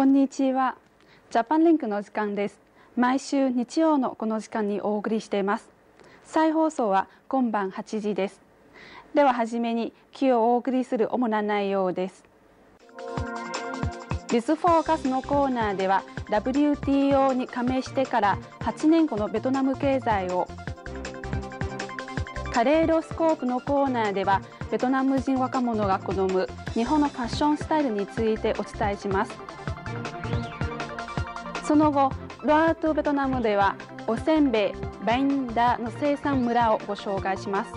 こんにちは。ジャパンリンクの時間です。毎週日曜のこの時間にお送りしています。再放送は今晩8時です。でははじめに今日お送りする主な内容です。ビズフォーカスのコーナーでは WTO に加盟してから8年後のベトナム経済をカレードスコープのコーナーではベトナム人若者が好む日本のファッションスタイルについてお伝えします。その後ロアートベトナムではおせんべいバインダーの生産村をご紹介します。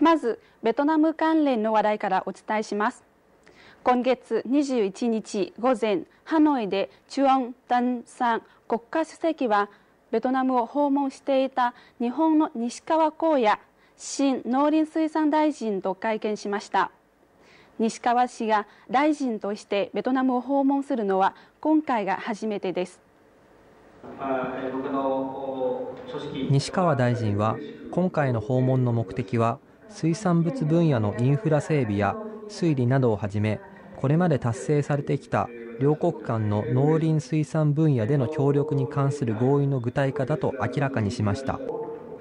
まずベトナム関連の話題からお伝えします。今月21日午前ハノイでチュオン・ダンさん国家主席はベトナムを訪問していた日本の西川光也新農林水産大臣と会見しました。西川氏が大臣としてベトナムを訪問するのは今回が初めてです。西川大臣は今回の訪問の目的は水産物分野のインフラ整備や水利などをはじめこれまで達成されてきた両国間の農林水産分野での協力に関する合意の具体化だと明らかにしました。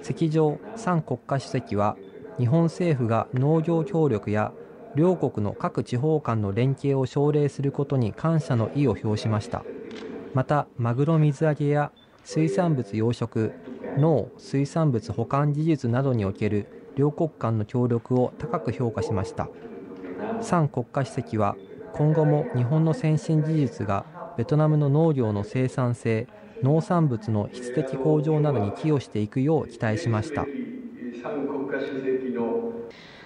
席上三国家主席は日本政府が農業協力や両国の各地方間の連携を奨励することに感謝の意を表しました。またマグロ水揚げや水産物養殖農水産物保管技術などにおける両国間の協力を高く評価しました。三国家主席は今後も日本の先進技術がベトナムの農業の生産性農産物の質的向上などに寄与していくよう期待しました。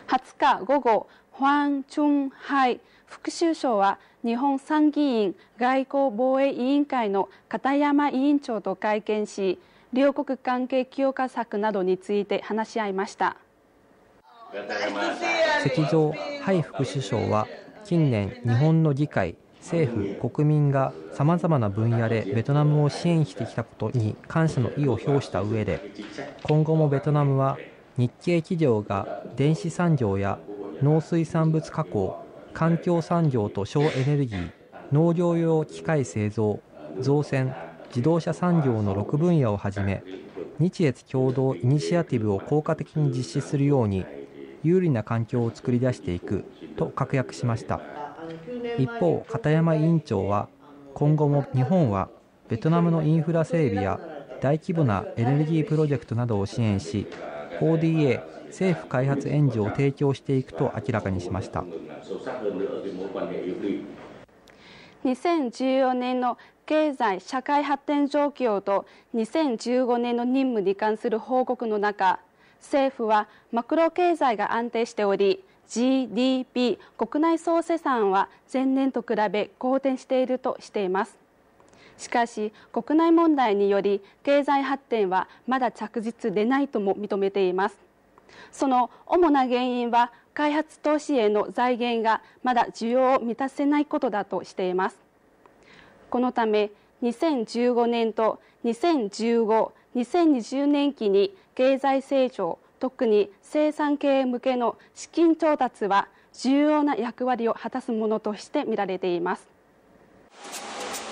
20日午後ホアン・チュンハイ副首相は日本参議院外交防衛委員会の片山委員長と会見し両国関係強化策などについて話し合いました。席上ハイ副首相は近年日本の議会政府国民がさまざまな分野でベトナムを支援してきたことに感謝の意を表した上で今後もベトナムは日系企業が電子産業や農水産物加工環境産業と省エネルギー農業用機械製造造船自動車産業の6分野をはじめ日越共同イニシアティブを効果的に実施するように有利な環境を作り出していくと確約しました。一方片山委員長は今後も日本はベトナムのインフラ整備や大規模なエネルギープロジェクトなどを支援し ODA 政府開発援助を提供していくと明らかにしました。2014年の経済社会発展状況と2015年の任務に関する報告の中政府はマクロ経済が安定しており GDP 国内総生産は前年と比べ好転しているとしています。しかし国内問題により経済発展はまだ着実でないとも認めています。その主な原因は開発投資への財源がまだ需要を満たせないことだとしています。このため2015年と2015 2020年期に経済成長特に生産系向けの資金調達は重要な役割を果たすものとして見られています。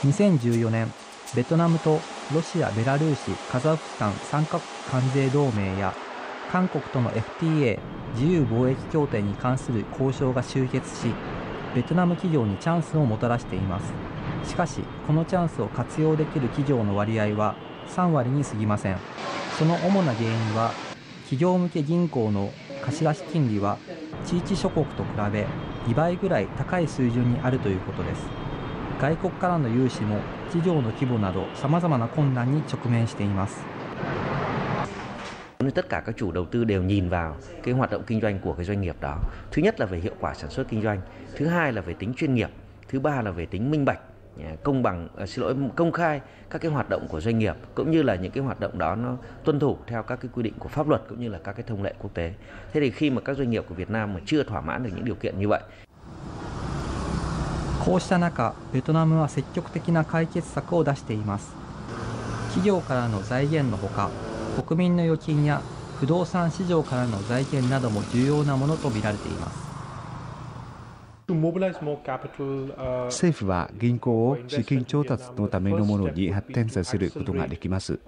2014年ベトナムとロシア、ベラルーシ、カザフスタン3カ国関税同盟や韓国との FTA 自由貿易協定に関する交渉が終結しベトナム企業にチャンスをもたらしています。しかしこのチャンスを活用できる企業の割合は3割に過ぎません。その主な原因は企業向け銀行の貸出金利は地域諸国と比べ2倍ぐらい高い水準にあるということです外国からの融資も企業の規模などさまざまな困難に直面しています tất cả các chủ đầu tư đều nhìn vào cái hoạt động kinh doanh của cái doanh nghiệp đó. Thứ nhất là về hiệu quả sản xuất kinh doanh, thứ hai là về tính chuyên nghiệp, thứ ba là về tính minh bạch công bằng xin lỗi công khai các cái hoạt động của doanh nghiệp cũng như là những cái hoạt động đó nó tuân thủ theo các cái quy định của pháp luật cũng như là các cái thông lệ quốc tế. Thế thì khi mà các doanh nghiệp của Việt Nam mà chưa thỏa mãn được những điều kiện như vậy こうした中、ベトナムは積極的な解決策を出しています。企 企業からの財源のほか国民の預金や不動産市場からの財源なども重要なものとみられています 政府は銀行を資金調達のためのものに発展させることができます。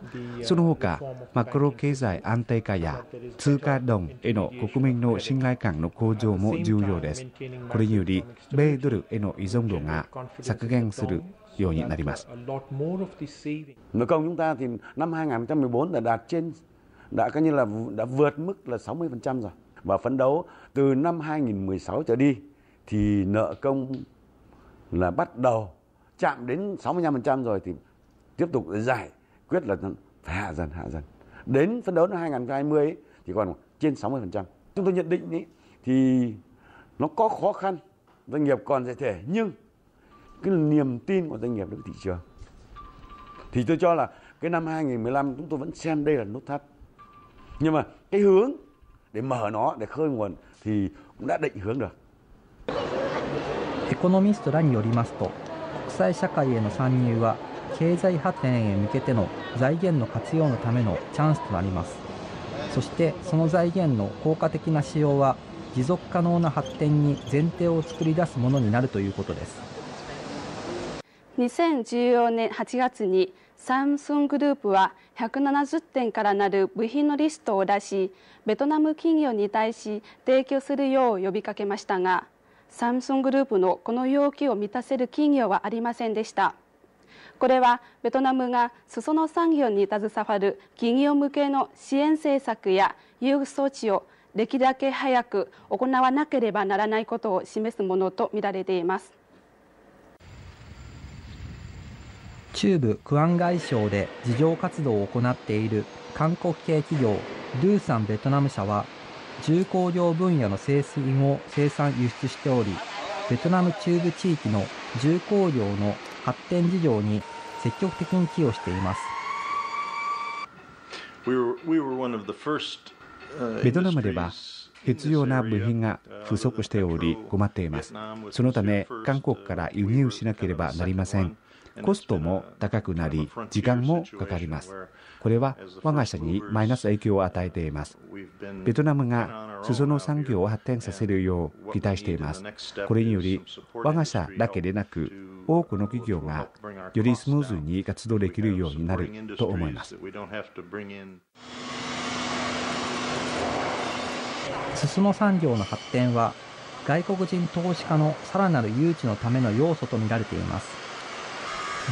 その他、マクロ経済安定化や通貨ドンへの国民の信頼感の向上も重要です。これにより、米ドルへの依存度が削減するようになります。Nợ công chúng ta thì năm 2014 đã đạt trên đã coi như là đã vượt mức là 60% rồi và phấn đấu từ năm 2016 trở đi thì nợ công là bắt đầu chạm đến 65% rồi thì tiếp tục giải quyết là phải hạ dần hạ dần. Đến phấn đấu năm 2020 ấy, thì còn trên 60%. Chúng tôi nhận định ấy, thì nó có khó khăn, doanh nghiệp còn giải thể nhưng cái niềm tin của doanh nghiệp đối với thị trường. Thì tôi cho là cái năm 2015 chúng tôi vẫn xem đây là nút thắt. Nhưng mà cái hướng để mở nó, để khơi nguồn thì cũng đã định hướng được. エコノミストらによりますと国際社会への参入は経済発展へ向けての財源の活用のためのチャンスとなります。そしてその財源の効果的な使用は持続可能な発展に前提を作り出すものになるということです。2014年8月にサムスングループは170点からなる部品のリストを出しベトナム企業に対し提供するよう呼びかけましたがサムスングループのこの要求を満たせる企業はありませんでした。これはベトナムが裾野産業に携わる企業向けの支援政策や優遇措置をできるだけ早く行わなければならないことを示すものとみられています。中部クアン外省で事業活動を行っている韓国系企業ドゥーサンベトナム社は重工業分野の製品を生産輸出しており、ベトナム中部地域の重工業の発展事業に積極的に寄与しています。ベトナムでは必要な部品が不足しており困っています。そのため韓国から輸入しなければなりません。コストも高くなり、時間もかかります。これは我が社にマイナス影響を与えています。ベトナムが裾野産業を発展させるよう期待しています。これにより、我が社だけでなく、多くの企業がよりスムーズに活動できるようになると思います。裾野産業の発展は外国人投資家のさらなる誘致のための要素とみられています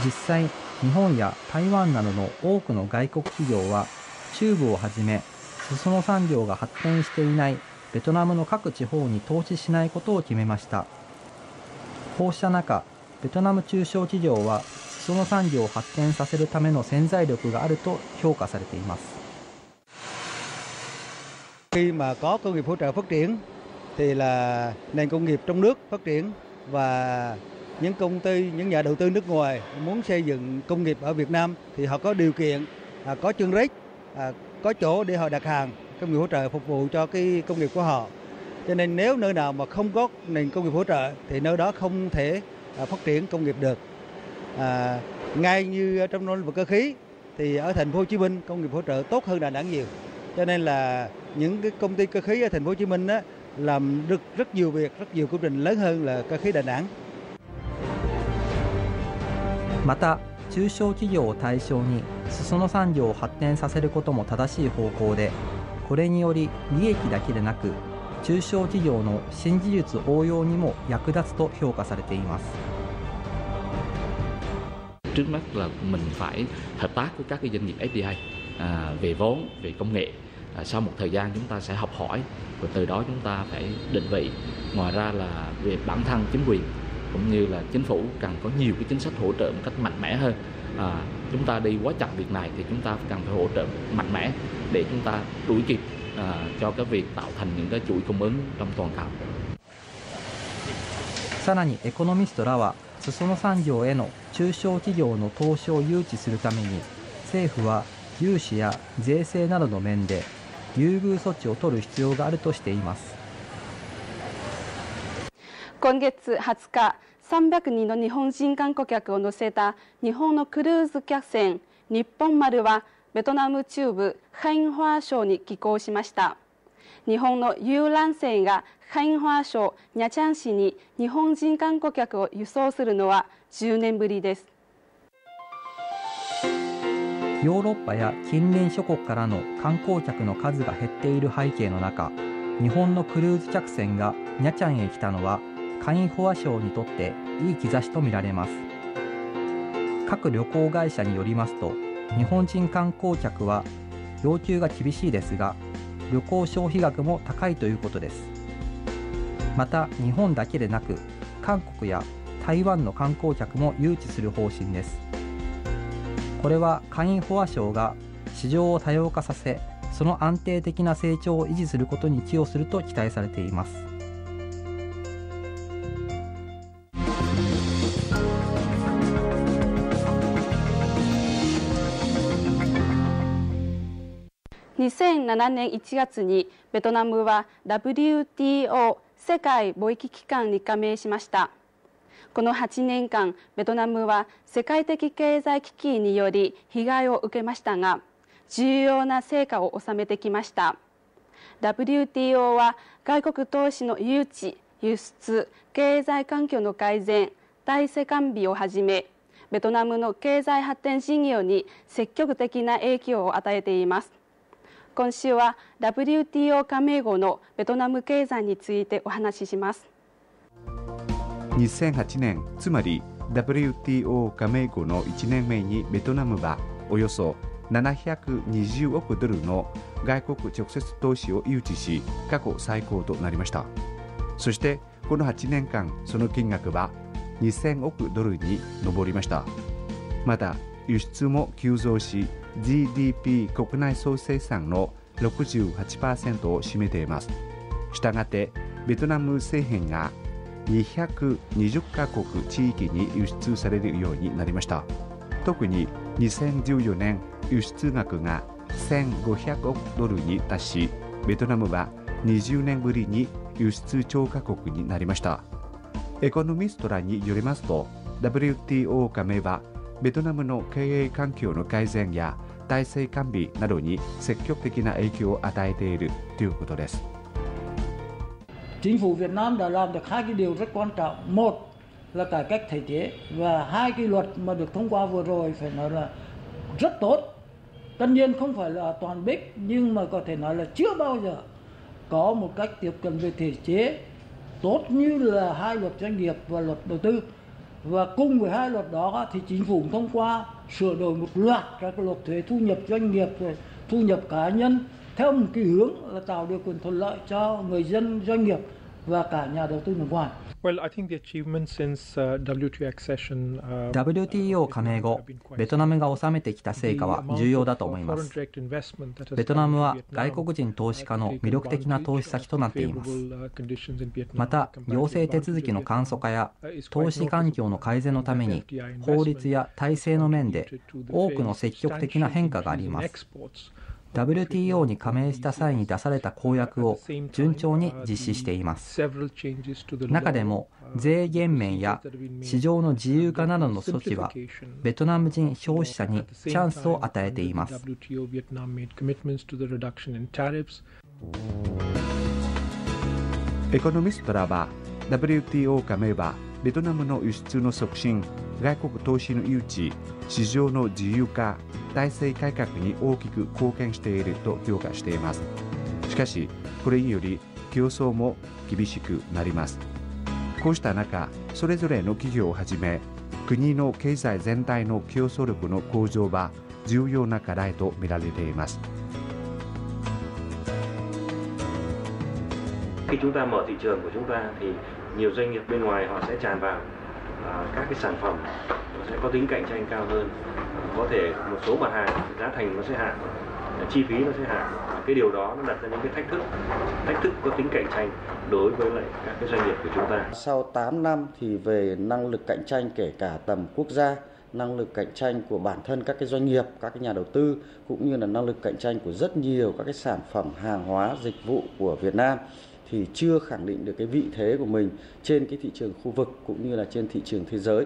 実際日本や台湾などの多くの外国企業は中部をはじめ裾野産業が発展していないベトナムの各地方に投資しないことを決めました。こうした中ベトナム中小企業は裾野産業を発展させるための潜在力があると評価されています。Khi mà có công nghiệp hỗ trợ phát triển thì là nền công nghiệp trong nước phát triển và những công ty, những nhà đầu tư nước ngoài muốn xây dựng công nghiệp ở Việt Nam thì họ có điều kiện, à, có chương rích, à, có chỗ để họ đặt hàng công nghiệp hỗ trợ phục vụ cho cái công nghiệp của họ. Cho nên nếu nơi nào mà không có nền công nghiệp hỗ trợ thì nơi đó không thể à, phát triển công nghiệp được. À, ngay như trong lĩnh vực cơ khí thì ở thành phố Hồ Chí Minh công nghiệp hỗ trợ tốt hơn Đà Nẵng nhiều. Cho nên là những cái công ty cơ khí ở thành phố Hồ Chí Minh á, làm được rất nhiều việc, rất nhiều công trình lớn hơn là cơ khí Đà Nẵng. また中小企業を対象に裾野産業を発展させることも正しい方向でこれにより利益だけでなく中小企業の新技術応用にも役立つと評価されています trước mắt là mình phải hợp tác với các cái doanh nghiệp FDI à, về vốn, về công nghệ. À, sau một thời gian chúng ta sẽ học hỏi và từ đó chúng ta phải định vị. Ngoài ra là về bản thân chính quyền cũng như là chính phủ cần có nhiều cái chính sách hỗ trợ một cách mạnh mẽ hơn à, chúng ta đi quá chậm việc này thì chúng ta cần phải hỗ trợ mạnh mẽ để chúng ta đuổi kịp à, cho cái việc tạo thành những cái chuỗi cung ứng trong toàn cầu さらにエコノミストらは裾野産業への中小企業の投資を誘致するために政府は融資や税制などの面で優遇措置を取る必要があるとしています 今月20日300人の日本人観光客を乗せた日本のクルーズ客船日本丸はベトナム中部ハインホア省に寄港しました。日本の遊覧船がハインホア省ニャチャン市に日本人観光客を輸送するのは10年ぶりです。ヨーロッパや近隣諸国からの観光客の数が減っている背景の中日本のクルーズ客船がニャチャンへ来たのはカインホア省にとっていい兆しとみられます。各旅行会社によりますと日本人観光客は要求が厳しいですが旅行消費額も高いということです。また日本だけでなく韓国や台湾の観光客も誘致する方針です。これは会員フォア省が市場を多様化させその安定的な成長を維持することに寄与すると期待されています。2007年1月にベトナムは WTO 世界貿易機関に加盟しました。この8年間ベトナムは世界的経済危機により被害を受けましたが重要な成果を収めてきました。WTO は外国投資の誘致輸出経済環境の改善体制完備をはじめベトナムの経済発展事業に積極的な影響を与えています。今週は WTO 加盟後のベトナム経済についてお話しします。2008年つまり WTO 加盟後の1年目にベトナムはおよそ720億ドルの外国直接投資を誘致し過去最高となりました。そしてこの8年間その金額は2000億ドルに上りました。また輸出も急増し GDP 国内総生産の68%を占めています。したがってベトナム製品が220カ国地域に輸出されるようになりました。特に2014年輸出額が1500億ドルに達しベトナムは20年ぶりに輸出超過国になりました。エコノミストらによりますと WTO 加盟はベトナムの経営環境の改善や体制完備などに積極的な影響を与えているということです。Chính phủ Việt Nam đã làm được hai cái điều rất quan trọng. Một là cải cách thể chế và hai cái luật mà được thông qua vừa rồi phải nói là rất tốt. Tất nhiên không phải là toàn bích nhưng mà có thể nói là chưa bao giờ có một cách tiếp cận về thể chế tốt như là hai luật doanh nghiệp và luật đầu tư và cùng với hai luật đó thì chính phủ thông qua sửa đổi một loạt các luật thuế thu nhập doanh nghiệp, rồi thu nhập cá nhân theo một cái hướng là tạo điều kiện thuận lợi cho người dân, doanh nghiệp và cả nhà đầu tư nước ngoài. WTO 加盟後、ベトナムが収めてきた成果は重要だと思います。ベトナムは外国人投資家の魅力的な投資先となっています。また、行政手続きの簡素化や投資環境の改善のために、法律や体制の面で多くの積極的な変化があります。WTO に加盟した際に出された公約を順調に実施しています。中でも税減免や市場の自由化などの措置はベトナム人消費者にチャンスを与えています。エコノミストらは WTO 加盟はベトナムの輸出の促進外国投資の誘致市場の自由化体制改革に大きく貢献していると評価しています。しかしこれにより競争も厳しくなります。こうした中それぞれの企業をはじめ国の経済全体の競争力の向上は重要な課題と見られています。À, các cái sản phẩm nó sẽ có tính cạnh tranh cao hơn. Có thể một số mặt hàng giá thành nó sẽ hạ chi phí nó sẽ hạ. Cái điều đó nó đặt ra những cái thách thức thách thức có tính cạnh tranh đối với lại các cái doanh nghiệp của chúng ta. Sau 8 năm thì về năng lực cạnh tranh kể cả tầm quốc gia năng lực cạnh tranh của bản thân các cái doanh nghiệp, các cái nhà đầu tư cũng như là năng lực cạnh tranh của rất nhiều các cái sản phẩm hàng hóa, dịch vụ của Việt Nam thì chưa khẳng định được cái vị thế của mình trên cái thị trường khu vực cũng như là trên thị trường thế giới.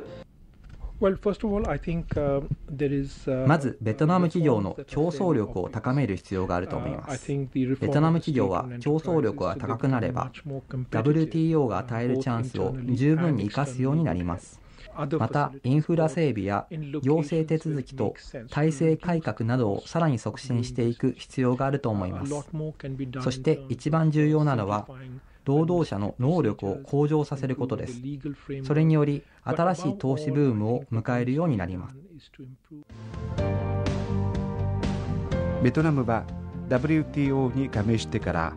まずベトナム企業の競争力を高める必要があると思いますベトナム企業は競争力が高くなれば WTO が与えるチャンスを十分に生かすようになりますまたインフラ整備や行政手続きと体制改革などをさらに促進していく必要があると思います。そして一番重要なのは労働者の能力を向上させることです。それにより新しい投資ブームを迎えるようになります。ベトナムは WTO に加盟してから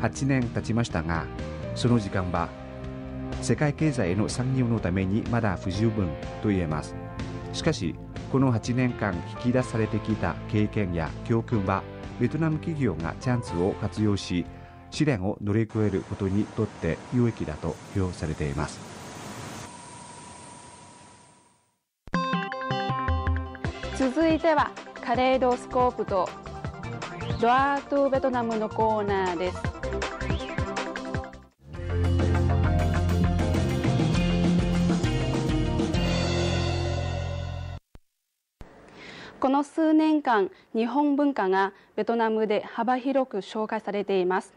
8年経ちましたがその時間は世界経済への参入のためにまだ不十分と言えます。しかしこの8年間引き出されてきた経験や教訓はベトナム企業がチャンスを活用し試練を乗り越えることにとって有益だと評されています。続いてはカレードスコープとドアートベトナムのコーナーです。この数年間日本文化がベトナムで幅広く紹介されています。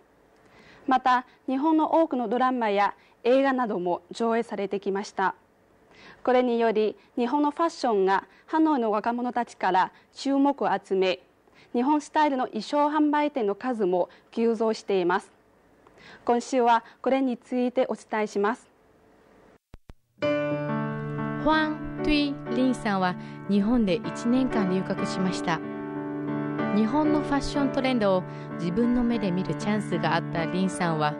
また日本の多くのドラマや映画なども上映されてきました。これにより日本のファッションがハノイの若者たちから注目を集め日本スタイルの衣装販売店の数も急増しています。今週はこれについてお伝えします・トゥイ・リンさんは日本で1年間留学しました。日本のファッショントレンドを自分の目で見るチャンスがあったリンさんは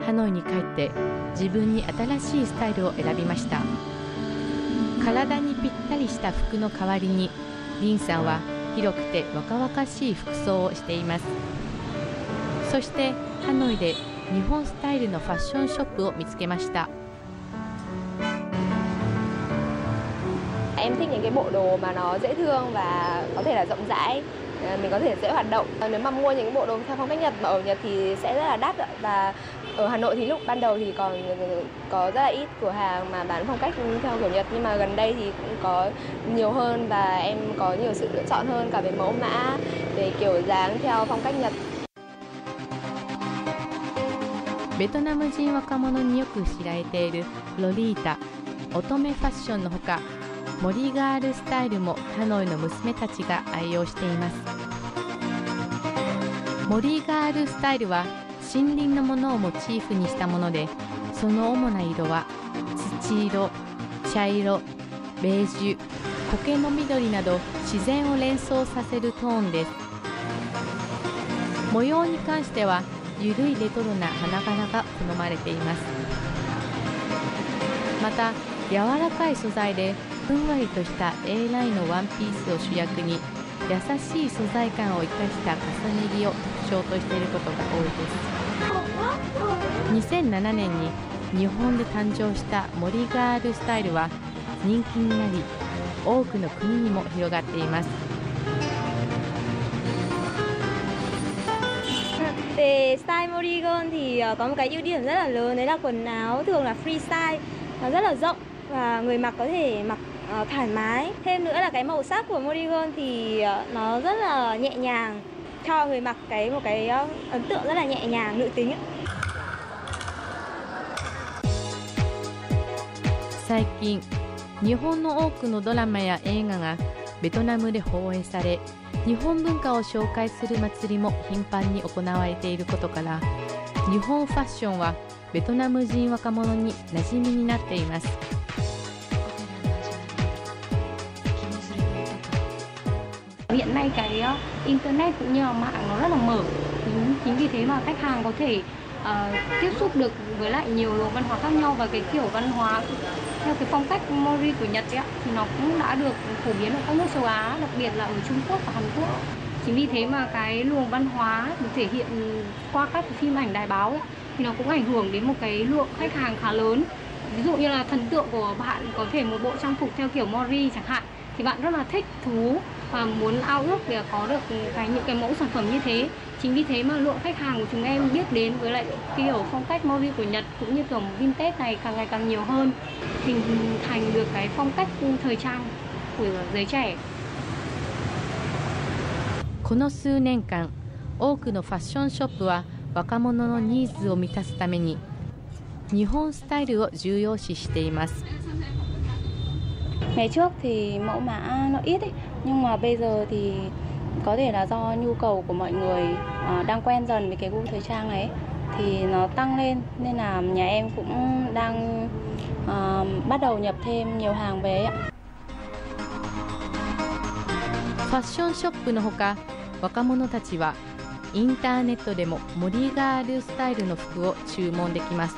ハノイに帰って自分に新しいスタイルを選びました。体にぴったりした服の代わりにリンさんは広くて若々しい服装をしています。そしてハノイで日本スタイルのファッションショップを見つけました。em thích những cái bộ đồ mà nó dễ thương và có thể là rộng rãi mình có thể dễ hoạt động nếu mà mua những cái bộ đồ theo phong cách Nhật mà ở Nhật thì sẽ rất là đắt và ở Hà Nội thì lúc ban đầu thì còn có rất là ít cửa hàng mà bán phong cách theo kiểu Nhật nhưng mà gần đây thì cũng có nhiều hơn và em có nhiều sự lựa chọn hơn cả về mẫu mã về kiểu dáng theo phong cách Nhật ベトナム人若者によく知られているロリータ乙女ファッションのほか 森ガールスタイルもハノイの娘たちが愛用しています。森ガールスタイルは森林のものをモチーフにしたものでその主な色は土色茶色ベージュ苔の緑など自然を連想させるトーンです。模様に関してはゆるいレトロな花柄が好まれています。また柔らかい素材でふんわりとした A ラインのワンピースを主役に優しい素材感を生かした重ね着を特徴としていることが多いです。2007年に日本で誕生したモリガールスタイルは人気になり多くの国にも広がっています。でスタイル森ゴンティは今 uh, thoải mái. Thêm nữa là cái màu sắc của Morigon thì uh, nó rất là nhẹ nhàng cho người mặc cái một cái uh, ấn tượng rất là nhẹ nhàng nữ tính. 最近日本の多くのドラマや映画がベトナムで放映され日本文化を紹介する祭りも頻繁に行われていることから日本ファッションはベトナム人若者に馴染みになっています Hiện nay cái ờ, internet cũng như là mạng nó rất là mở. Chính, chính vì thế mà khách hàng có thể uh, tiếp xúc được với lại nhiều luồng văn hóa khác nhau và cái kiểu văn hóa theo cái phong cách Mori của Nhật ấy, thì nó cũng đã được phổ biến ở các nước châu Á đặc biệt là ở Trung Quốc và Hàn Quốc. Chính vì thế mà cái luồng văn hóa được thể hiện qua các phim ảnh đài báo ấy, thì nó cũng ảnh hưởng đến một cái lượng khách hàng khá lớn. Ví dụ như là thần tượng của bạn có thể một bộ trang phục theo kiểu Mori chẳng hạn thì bạn rất là thích thú và muốn ao ước để có được cái những cái mẫu sản phẩm như thế chính vì thế mà lượng khách hàng của chúng em biết đến với lại kiểu phong cách mori của Nhật cũng như kiểu vintage này càng ngày càng nhiều hơn hình thành được cái phong cách thời trang của giới trẻ この数年間多くのファッションショップは若者のニーズを満たすために日本スタイルを重要視しています Ngày trước thì mẫu mã nó ít ấy, nhưng mà bây giờ thì có thể là do nhu cầu của mọi người uh, đang quen dần với cái gu thời trang này thì nó tăng lên nên là nhà em cũng đang uh, bắt đầu nhập thêm nhiều hàng về ạ. ファッションショップのほか若者たちはインターネットでも森ガールスタイルの服を注文できます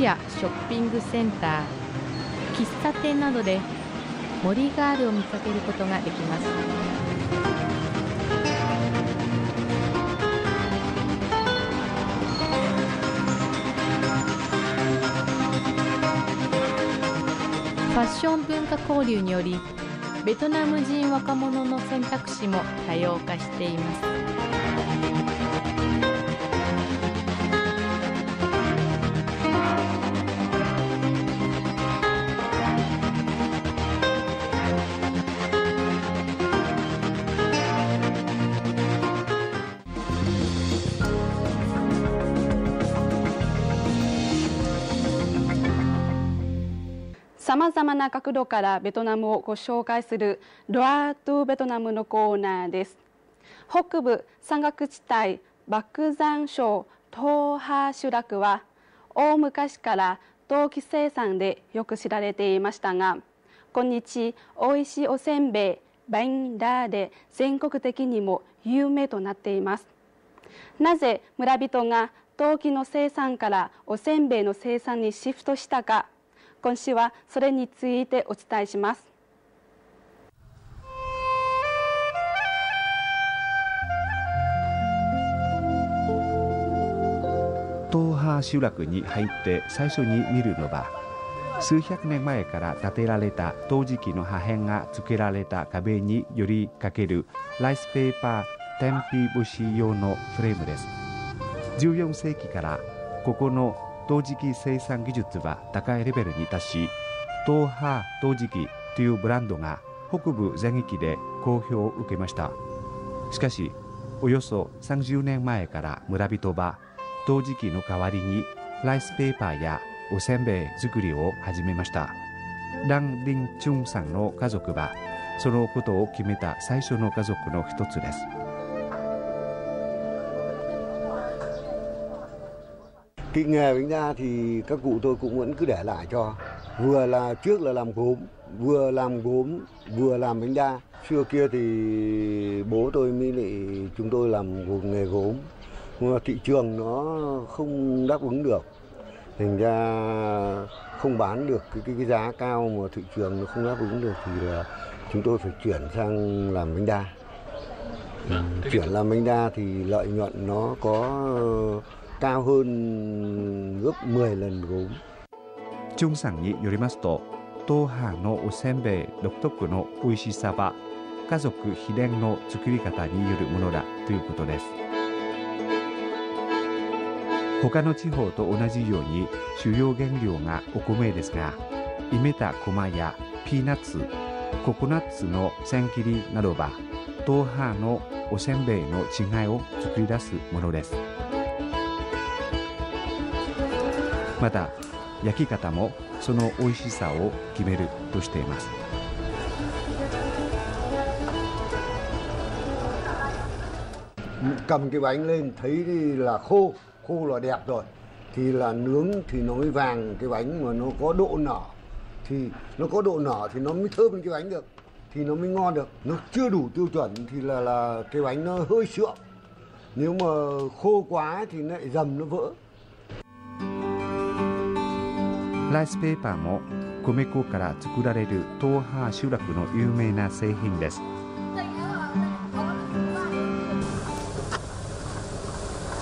やショッピングセンター喫茶店などで森ガールを見かけることができます。ファッション文化交流によりベトナム人若者の選択肢も多様化しています。さまざまな角度からベトナムをご紹介するロアートベトナムのコーナーです。北部山岳地帯漠山省東波集落は大昔から陶器生産でよく知られていましたが今日おいしいおせんべいバインダーで全国的にも有名となっています。なぜ村人が陶器の生産からおせんべいの生産にシフトしたか。今週はそれについてお伝えします。東波集落に入って最初に見るのは数百年前から建てられた陶磁器の破片が付けられた壁に寄りかけるライスペーパー天日干し用のフレームです。14世紀からここの陶磁器生産技術は高いレベルに達し東波陶磁器というブランドが北部全域で好評を受けました。しかしおよそ30年前から村人は陶磁器の代わりにライスペーパーやおせんべい作りを始めました。ラン・リン・チュンさんの家族はそのことを決めた最初の家族の一つです。Kỹ nghề bánh đa thì các cụ tôi cũng vẫn cứ để lại cho. Vừa là trước là làm gốm, vừa làm gốm, vừa làm bánh đa. Xưa kia thì bố tôi mới lại chúng tôi làm nghề gốm. Nhưng mà thị trường nó không đáp ứng được. Thành ra không bán được cái, cái, cái giá cao mà thị trường nó không đáp ứng được thì là chúng tôi phải chuyển sang làm bánh đa. Chuyển làm bánh đa thì lợi nhuận nó có cao hơn gấp 10 lần gốm. チュンさんによりますと東波のおせんべい独特の美味しさは家族秘伝の作り方によるものだということです他の地方と同じように主要原料がお米ですがいめた米やピーナッツココナッツの千切りなどは東波のおせんべいの違いを作り出すものですまた焼き方もその美味しさを決めるとしています cầm cái bánh lên thấy thì là khô khô là đẹp rồi thì là nướng thì nó mới vàng cái bánh mà nó có độ nở thì nó có độ nở thì nó mới thơm lên cái bánh được thì nó mới ngon được nó chưa đủ tiêu chuẩn thì là là cái bánh nó hơi sượng nếu mà khô quá thì nó lại dầm nó vỡ ライスペーパーも米粉から作られる東波集落の有名な製品です。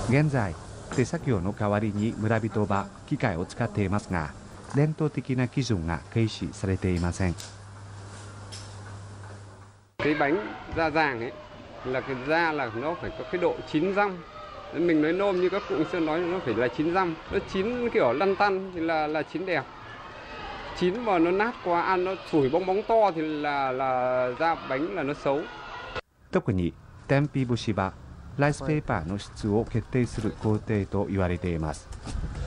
現在手作業の代わりに村人は機械を使っていますが伝統的な基準が軽視されていません。Cái bánh da vàng ấy là cái da là nó phải có cái độ chín rong răm mình nói nôm như các cụ xưa nói nó phải là chín răm nó chín kiểu lăn tăn thì là là chín đẹp chín mà nó nát quá ăn nó sủi bong bóng to thì là là da bánh là nó xấu 特に天日干しはライスペーパーの質を決定する工程と言われています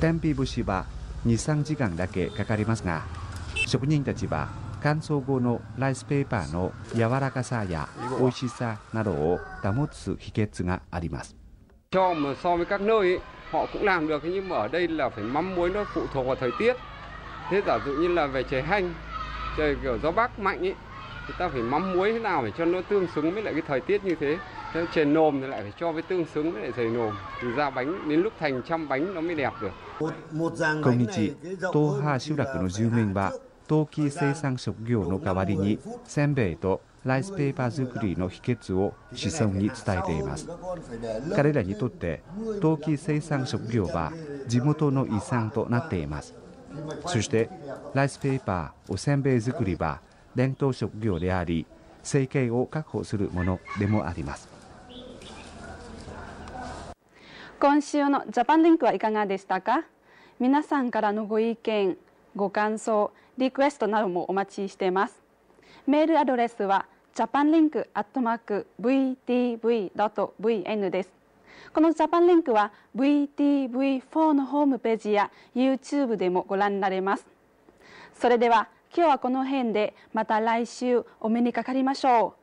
天日干しは23時間だけかかりますが職人たちは乾燥後のライスペーパーの柔らかさや美味しさなどを保つ秘訣があります cho mà so với các nơi ấy, họ cũng làm được nhưng mà ở đây là phải mắm muối nó phụ thuộc vào thời tiết thế giả dụ như là về chè hanh trời kiểu gió bắc mạnh ấy thì ta phải mắm muối thế nào để cho nó tương xứng với lại cái thời tiết như thế thế chè nồm thì lại phải cho với tương xứng với lại dày nồm thì ra bánh đến lúc thành trăm bánh nó mới đẹp được 今日東波集落の住民は陶器生産職業の代わりにせんべいと ライスペーパー作りの秘訣を子孫に伝えています。彼らにとって陶器生産職業は地元の遺産となっています。そしてライスペーパーおせんべい作りは伝統職業であり生計を確保するものでもあります。今週のジャパンリンクはいかがでしたか？皆さんからのご意見ご感想リクエストなどもお待ちしています。メールアドレスは japanlink.vtv.vn です。このジャパンリンクは VTV4 のホームページや YouTube でもご覧になれます。それでは今日はこの辺でまた来週お目にかかりましょう。